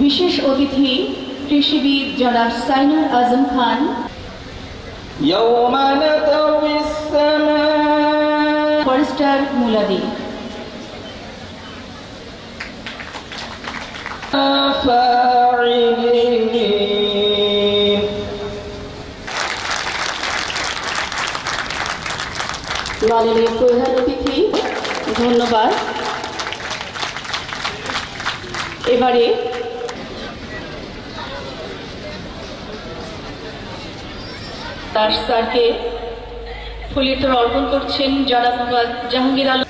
বিশেষ অতিথি কৃষিবিদ জনাব সাইনার আজম খান। ফরেস্টার মুলাদি। মাননীয় প্রধান অতিথি ধন্যবাদ। এবারে তার স্যারকে ফুলিতর অর্পণ করছেন জনাব জাহাঙ্গীর আলম।